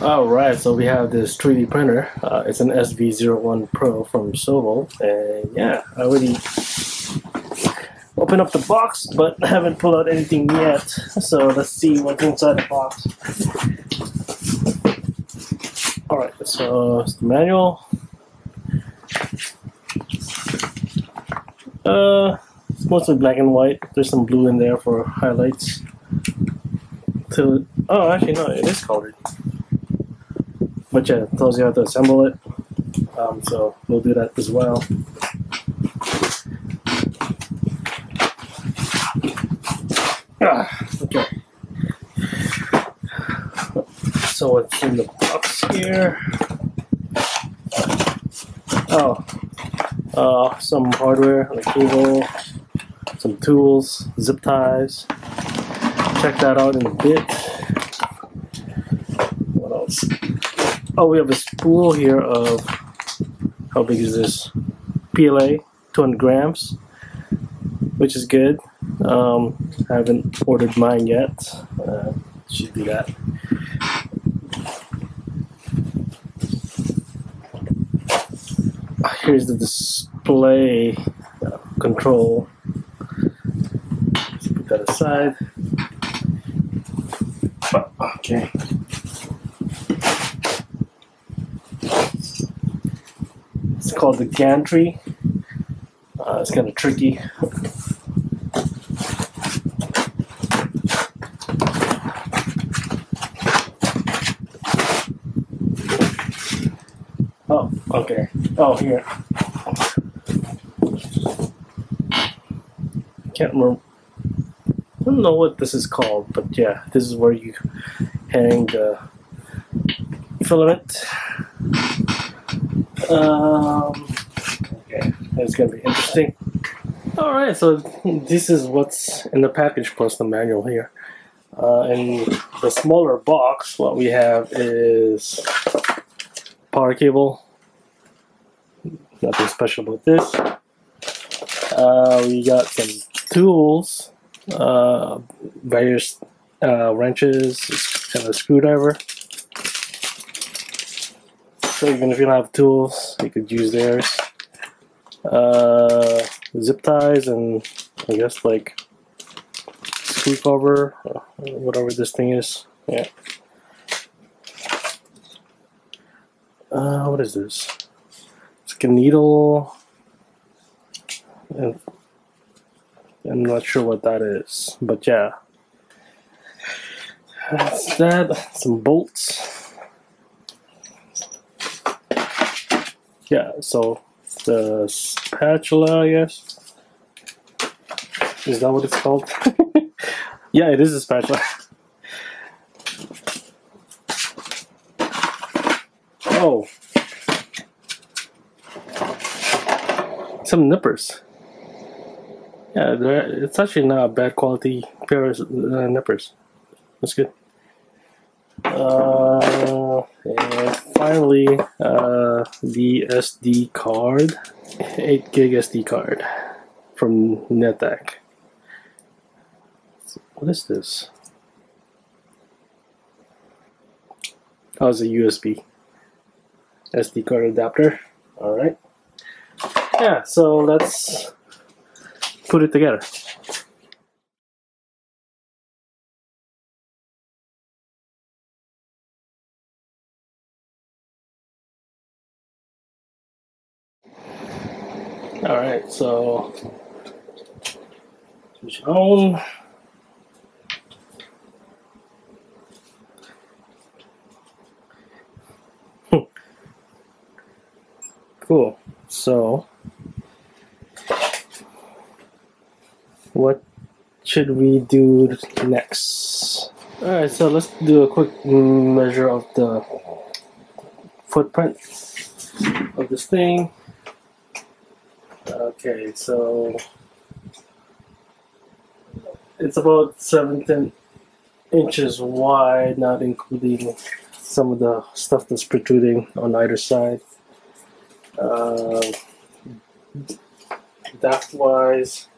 Alright, so we have this 3D printer. Uh, it's an SV01 Pro from Sovol. And yeah, I already opened up the box, but I haven't pulled out anything yet. So let's see what's inside the box. Alright, so it's the manual. Uh, it's mostly black and white. There's some blue in there for highlights. To, oh, actually, no, it is colored yeah, it tells you how to assemble it. Um, so we'll do that as well. Ah, okay. So what's in the box here? Oh, uh, some hardware, a cable, some tools, zip ties. Check that out in a bit. What else? Oh, we have a spool here of how big is this? PLA, 200 grams, which is good. Um, I haven't ordered mine yet. Uh, should do that. Here's the display uh, control. Let's put that aside. Okay. It's called the gantry. Uh, it's kind of tricky. Oh, okay. Oh, here. Can't remember. I don't know what this is called, but yeah, this is where you hang the filament. Um, okay, it's gonna be interesting. All right, so this is what's in the package plus the manual here. Uh, in the smaller box, what we have is power cable. Nothing special about this. Uh, we got some tools, uh, various uh, wrenches, and a screwdriver. So even if you don't have tools, you could use theirs. Uh, zip ties and I guess like screw cover, whatever this thing is. Yeah. Uh, what is this? It's like a needle. And I'm not sure what that is, but yeah. That's that. Some bolts. Yeah, so the spatula, I guess. Is that what it's called? yeah, it is a spatula. oh. Some nippers. Yeah, it's actually not a bad quality pair of uh, nippers. That's good. Uh, and finally, uh, the SD card, 8 gig SD card from Netac. What is this? Oh, it's a USB SD card adapter. All right. Yeah, so let's put it together. All right, so on. cool. So, what should we do next? All right, so let's do a quick measure of the footprint of this thing. Okay, so it's about 17 inches wide, not including some of the stuff that's protruding on either side. Uh, depth wise,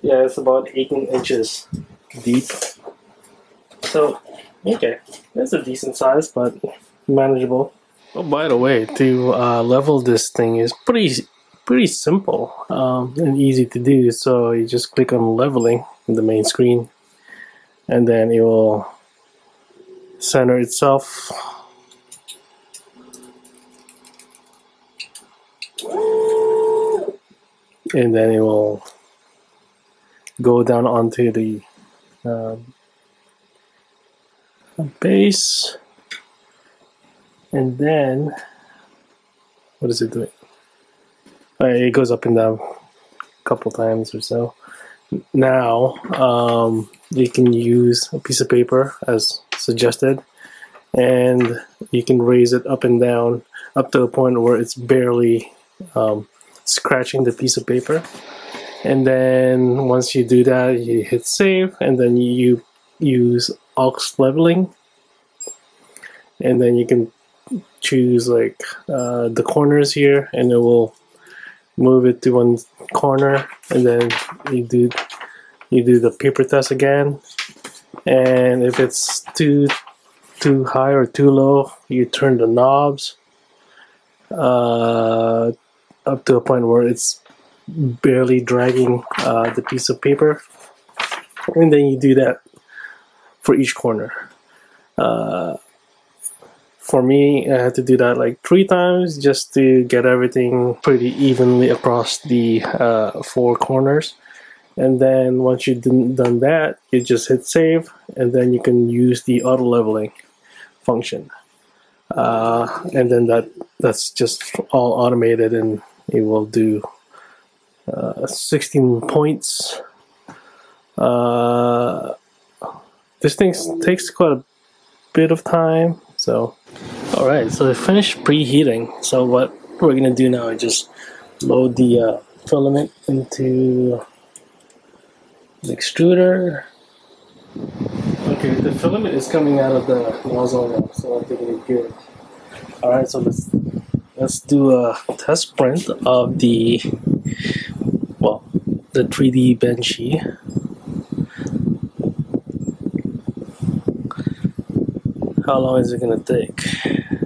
yeah, it's about 18 inches deep. So, okay, that's a decent size, but manageable. Oh, by the way, to uh, level this thing is pretty pretty simple um, and easy to do. So you just click on leveling in the main screen, and then it will center itself. And then it will go down onto the um, base and then what is it doing? uh, it goes up and down a couple times or so. Now um, you can use a piece of paper as suggested and you can raise it up and down up to a point where it's barely um, scratching the piece of paper. And then once you do that you hit save and then you use aux leveling. And then you can choose like uh, the corners here and it will move it to one corner and then you do you do the paper test again. And if it's too too high or too low you turn the knobs uh, up to a point where it's barely dragging uh, the piece of paper. And then you do that for each corner. Uh, for me, I had to do that like three times just to get everything pretty evenly across the uh, four corners. And then once you've done that, you just hit save, and then you can use the auto leveling function. Uh, and then that that's just all automated, and it will do uh, 16 points. Uh, this thing takes quite a bit of time so, alright, so I finished preheating. So what we're gonna do now is just load the uh, filament into the extruder. Okay, the filament is coming out of the nozzle now, so I think it's good. Alright, so let's let's do a test print of the well the 3D Benchy. How long is it to take?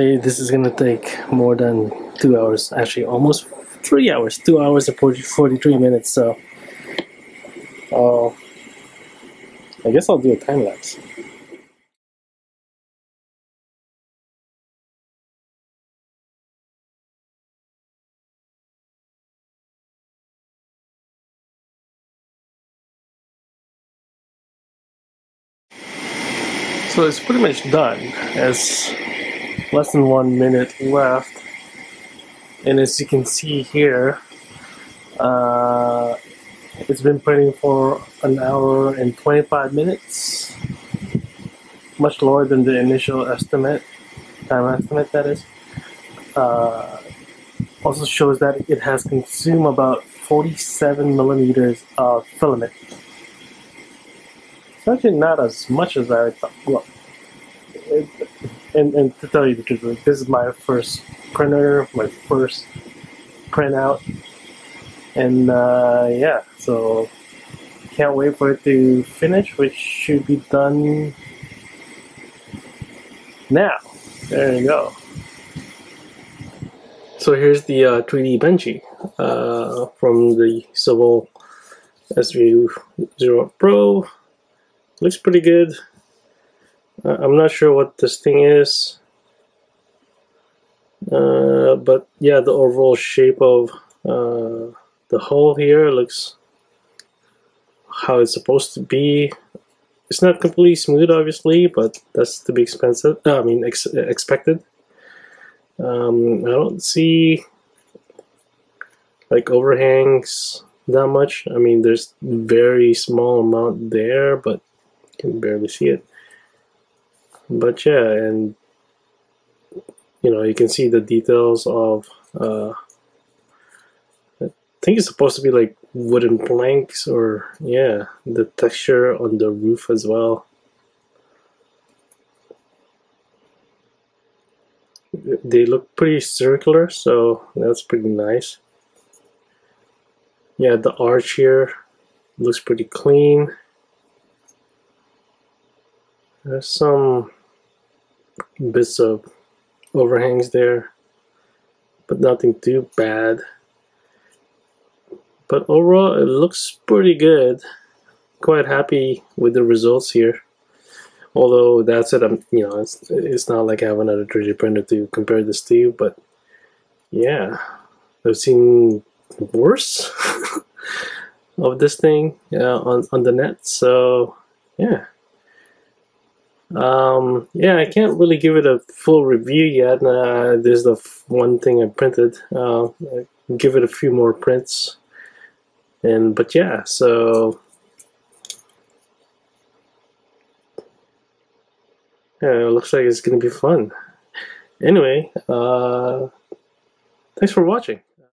Apparently this is gonna take more than two hours, actually almost three hours, two hours and 40, 43 minutes, so uh, I guess I'll do a time lapse. So it's pretty much done. As less than one minute left. And as you can see here uh, it's been printing for an hour and 25 minutes. Much lower than the initial estimate time estimate that is. Uh, also shows that it has consumed about 47 millimeters of filament. It's actually not as much as I thought. Well, it, and, and to tell you the truth, like, this is my first printer, my first printout, and uh, yeah, so can't wait for it to finish, which should be done now. There you go. So here's the uh, 3D Benchy uh, from the Sovol SV0 Pro. Looks pretty good. Uh, I'm not sure what this thing is. Uh, but yeah, the overall shape of uh, the hull here looks how it's supposed to be. it's not completely smooth, obviously, but that's to be expensive. Uh, I mean, ex expected. Um, I don't see like overhangs that much. I mean, there's very small amount there, but you can barely see it. But yeah, and you know, you can see the details of. Uh, I think it's supposed to be like wooden planks, or yeah, the texture on the roof as well. They look pretty circular, so that's pretty nice yeah the arch here looks pretty clean there's some bits of overhangs there but nothing too bad. But overall it looks pretty good. Quite happy with the results here. Although that's it I'm you know it's, it's not like I have another 3D printer to compare this to but yeah I've seen worse of this thing uh, on, on the net. So yeah um, yeah I can't really give it a full review yet. Uh, there's the one thing I printed. Uh, give it a few more prints. And but yeah so yeah it looks like it's gonna be fun. Anyway uh, thanks for watching